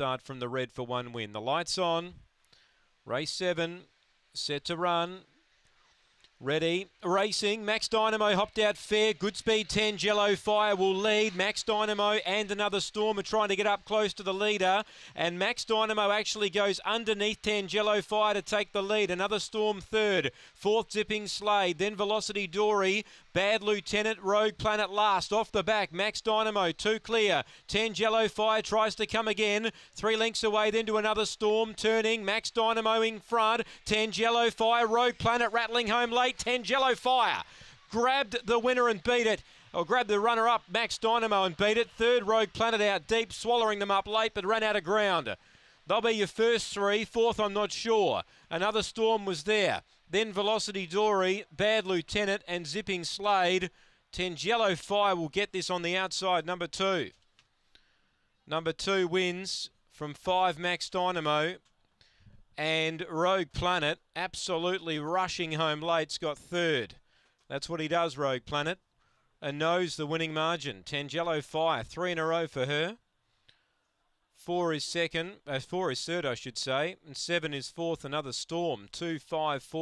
start from the red for one win. The lights on. Race seven, set to run. Ready, racing. Max Dynamo hopped out fair. Good speed 10. Jello Fire will lead. Max Dynamo and another Storm are trying to get up close to the leader. And Max Dynamo actually goes underneath 10. Jello Fire to take the lead. Another Storm third. Fourth Zipping Slade. Then Velocity Dory. Bad Lieutenant Rogue Planet last. Off the back. Max Dynamo two clear. 10 Jello Fire tries to come again. Three lengths away. Then to another Storm turning. Max Dynamo in front. 10 Jello Fire. Rogue Planet rattling home late. 10 Jello Fire grabbed the winner and beat it. Or grabbed the runner up, Max Dynamo, and beat it. Third Rogue Planet out deep, swallowing them up late, but ran out of ground. They'll be your first three. Fourth, I'm not sure. Another Storm was there. Then Velocity Dory, Bad Lieutenant, and Zipping Slade. 10 Jello Fire will get this on the outside, number two. Number two wins from five Max Dynamo. And Rogue Planet absolutely rushing home late's got third. That's what he does, Rogue Planet. And knows the winning margin. 10 Jello Fire, three in a row for her. Four is second, uh, four is third, I should say, and seven is fourth. Another Storm, two, five, four.